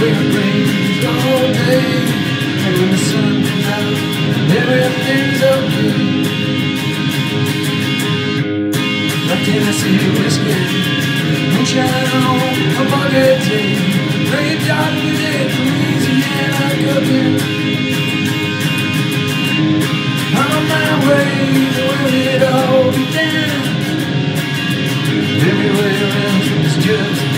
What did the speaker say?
where it I rains all day, and when the out, everything's okay. Like Tennessee whiskey, moonshine on a bucket day, graveyard music, Louisiana cooking. I'm on my way to where it all began. Everywhere else is just